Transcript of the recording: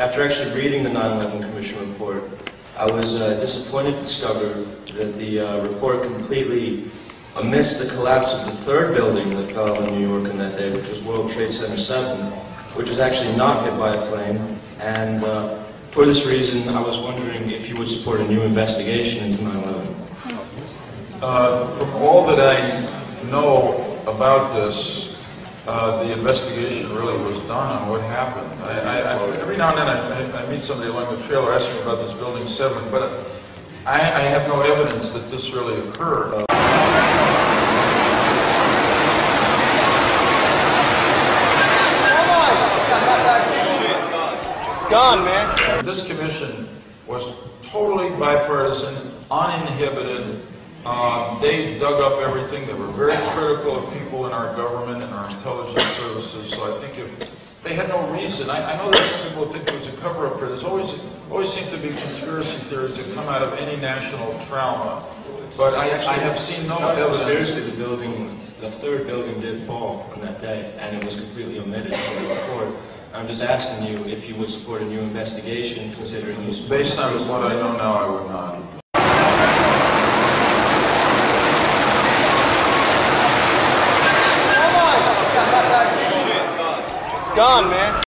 after actually reading the 9/11 Commission report, I was uh, disappointed to discover that the uh, report completely omits the collapse of the third building that fell in New York on that day, which was World Trade Center 7, which was actually not hit by a plane. And uh, for this reason, I was wondering if you would support a new investigation into 9/11. Uh, From all that I know about this, uh, the investigation really was done on what happened. I- I- I- Every now and then, I- meet somebody along the trail me about this Building 7, but I I have no evidence that this really occurred. Gone, man. This commission was totally bipartisan, uninhibited. Uh, They dug up everything. They were very critical of people in our government and our intelligence services. So I think if, they had no reason. I, I know that some people think it was a cover-up here. There's always, always seem to be conspiracy theories that come out of any national trauma. But I, I have seen no evidence. conspiracy, the building, the third building did fall on that day, and it was completely omitted from the report. I'm just asking you if you would support a new investigation, considering you... Based on what I know now, I would not. gone, man.